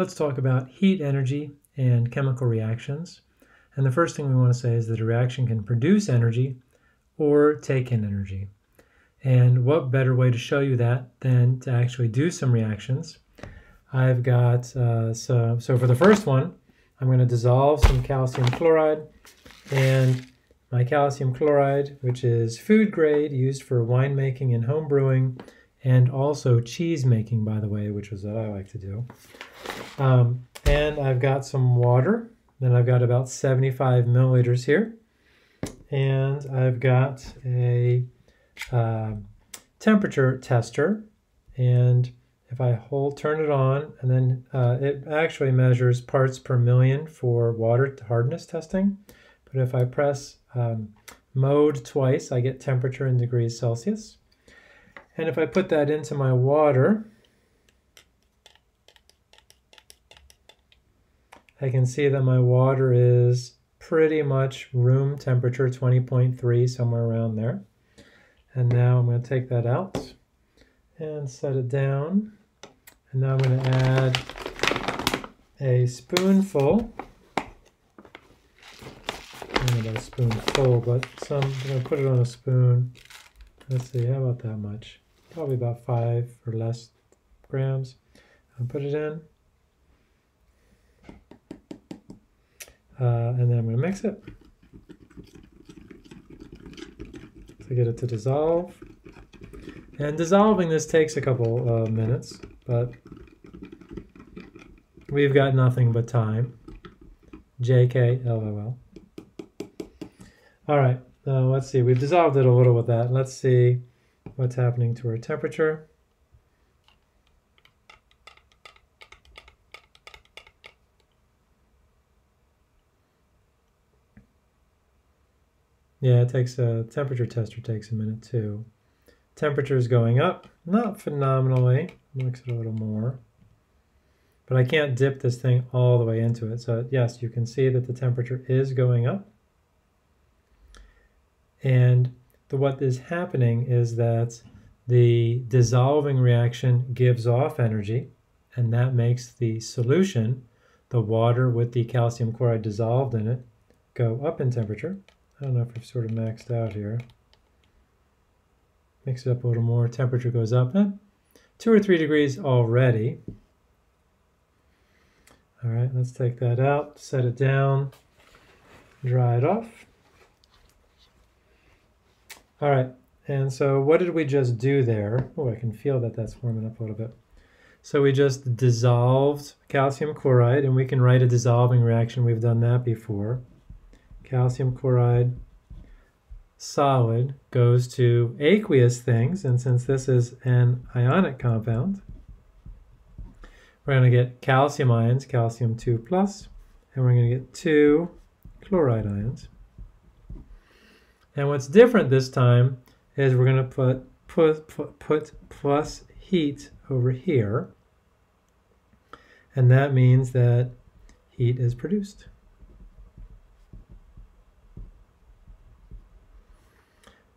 let's talk about heat energy and chemical reactions. And the first thing we want to say is that a reaction can produce energy or take in energy. And what better way to show you that than to actually do some reactions? I've got, uh, so, so for the first one, I'm going to dissolve some calcium chloride and my calcium chloride, which is food grade, used for winemaking and home brewing, and also cheese making, by the way, which is what I like to do. Um, and I've got some water, and I've got about 75 milliliters here. And I've got a uh, temperature tester, and if I hold, turn it on, and then uh, it actually measures parts per million for water hardness testing. But if I press um, mode twice, I get temperature in degrees Celsius. And if I put that into my water, I can see that my water is pretty much room temperature, 20.3, somewhere around there. And now I'm going to take that out and set it down. And now I'm going to add a spoonful not a spoonful, but some, I'm going to put it on a spoon. Let's see, how about that much? Probably about five or less grams. I'll put it in. Uh, and then I'm going to mix it to get it to dissolve. And dissolving this takes a couple uh, minutes, but we've got nothing but time. JK, LOL. All right, uh, let's see. We've dissolved it a little with that. Let's see what's happening to our temperature. Yeah, it takes a temperature tester takes a minute too. Temperature is going up, not phenomenally. Mix it a little more. But I can't dip this thing all the way into it. So yes, you can see that the temperature is going up. And the, what is happening is that the dissolving reaction gives off energy, and that makes the solution, the water with the calcium chloride dissolved in it, go up in temperature. I don't know if we've sort of maxed out here. Mix it up a little more, temperature goes up. Eh, two or three degrees already. All right, let's take that out, set it down, dry it off. All right, and so what did we just do there? Oh, I can feel that that's warming up a little bit. So we just dissolved calcium chloride, and we can write a dissolving reaction. We've done that before. Calcium chloride solid goes to aqueous things, and since this is an ionic compound, we're going to get calcium ions, calcium 2 plus, and we're going to get two chloride ions. And what's different this time is we're going to put, put, put, plus heat over here. And that means that heat is produced.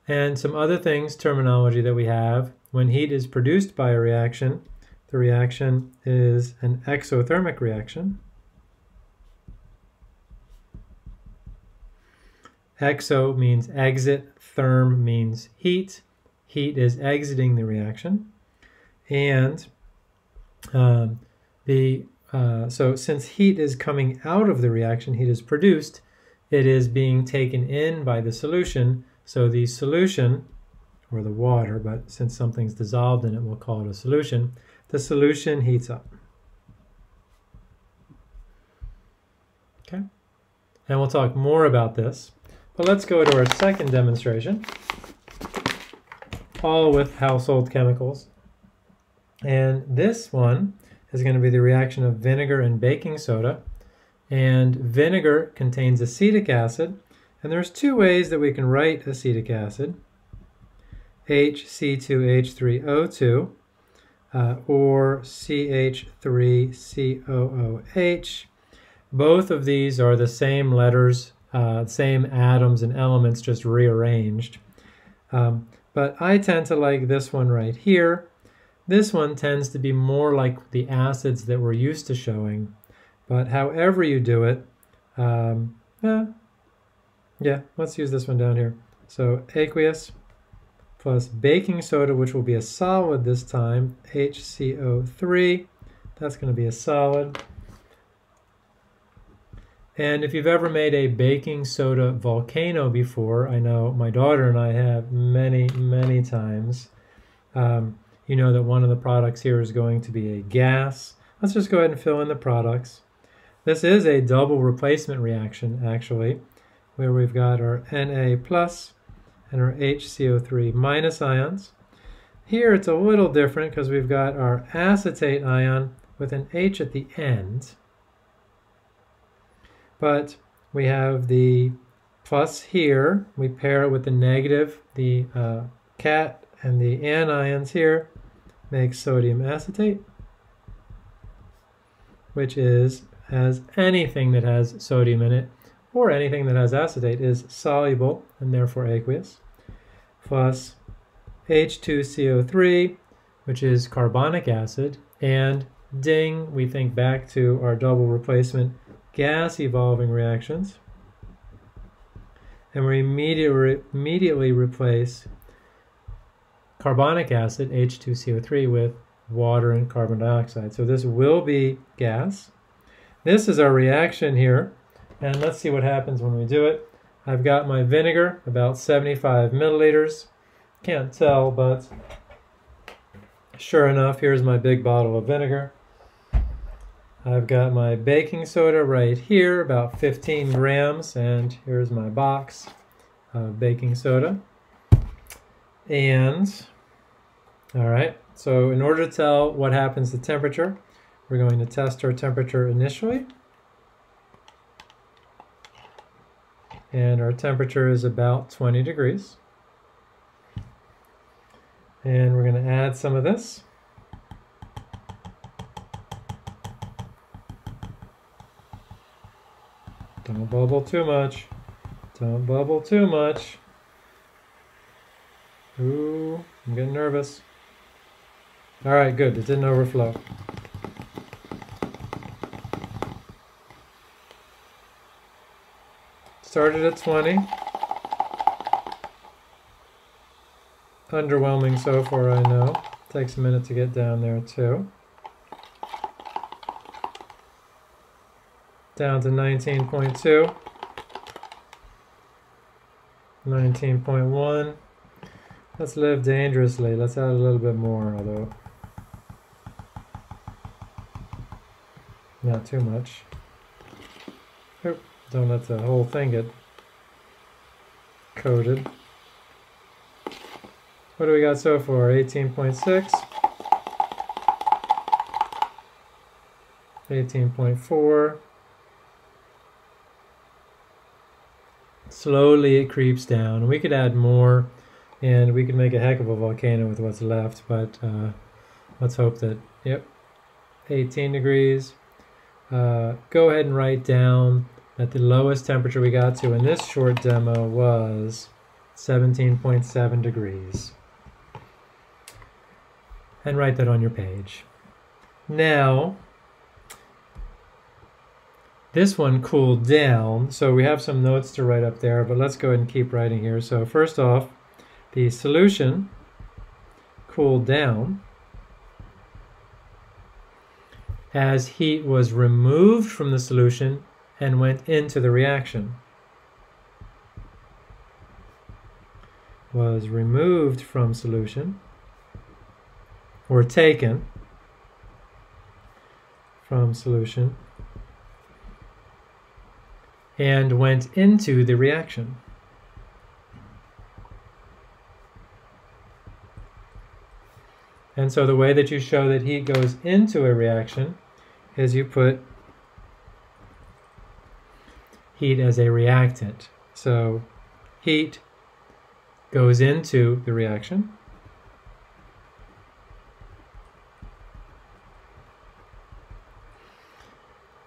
And some other things, terminology that we have, when heat is produced by a reaction, the reaction is an exothermic reaction. Exo means exit, therm means heat. Heat is exiting the reaction. And um, the uh, so since heat is coming out of the reaction, heat is produced, it is being taken in by the solution. So the solution, or the water, but since something's dissolved in it, we'll call it a solution. The solution heats up. Okay? And we'll talk more about this but let's go to our second demonstration, all with household chemicals. And this one is going to be the reaction of vinegar and baking soda. And vinegar contains acetic acid. And there's two ways that we can write acetic acid. HC2H3O2 uh, or CH3COOH. Both of these are the same letters uh, same atoms and elements just rearranged. Um, but I tend to like this one right here. This one tends to be more like the acids that we're used to showing, but however you do it, um, yeah, yeah, let's use this one down here. So aqueous plus baking soda, which will be a solid this time, HCO3, that's going to be a solid. And if you've ever made a baking soda volcano before, I know my daughter and I have many, many times, um, you know that one of the products here is going to be a gas. Let's just go ahead and fill in the products. This is a double replacement reaction, actually, where we've got our Na plus and our HCO3 minus ions. Here it's a little different because we've got our acetate ion with an H at the end but we have the plus here. We pair it with the negative, the uh, cat and the anions here make sodium acetate, which is, as anything that has sodium in it, or anything that has acetate, is soluble and therefore aqueous, plus H2CO3, which is carbonic acid, and ding, we think back to our double replacement gas evolving reactions. And we immediately, immediately replace carbonic acid, H2CO3, with water and carbon dioxide. So this will be gas. This is our reaction here. And let's see what happens when we do it. I've got my vinegar, about 75 milliliters. Can't tell, but sure enough, here's my big bottle of vinegar. I've got my baking soda right here, about 15 grams, and here's my box of baking soda. And, all right, so in order to tell what happens to temperature, we're going to test our temperature initially. And our temperature is about 20 degrees. And we're going to add some of this. Don't bubble too much. Don't bubble too much. Ooh, I'm getting nervous. All right, good. It didn't overflow. Started at 20. Underwhelming so far, I know. Takes a minute to get down there, too. Down to 19.2, 19.1. Let's live dangerously. Let's add a little bit more, although not too much. Oop, don't let the whole thing get coated. What do we got so far? 18.6, 18.4, Slowly it creeps down. We could add more and we could make a heck of a volcano with what's left, but uh, let's hope that, yep, 18 degrees. Uh, go ahead and write down that the lowest temperature we got to in this short demo was 17.7 degrees. And write that on your page. Now, this one cooled down, so we have some notes to write up there, but let's go ahead and keep writing here. So first off, the solution cooled down as heat was removed from the solution and went into the reaction. Was removed from solution or taken from solution and went into the reaction. And so the way that you show that heat goes into a reaction is you put heat as a reactant. So heat goes into the reaction.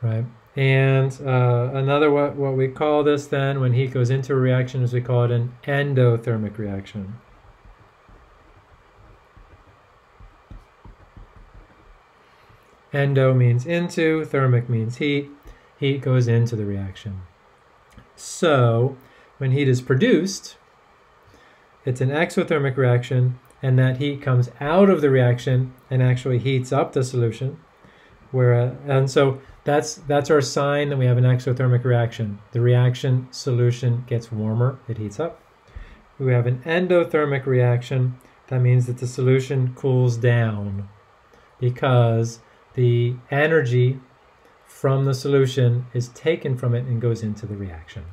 Right. And uh, another what, what we call this then when heat goes into a reaction is we call it an endothermic reaction. Endo means into, thermic means heat. Heat goes into the reaction. So when heat is produced, it's an exothermic reaction, and that heat comes out of the reaction and actually heats up the solution. Where, and so that's, that's our sign that we have an exothermic reaction. The reaction solution gets warmer, it heats up. We have an endothermic reaction. That means that the solution cools down because the energy from the solution is taken from it and goes into the reaction.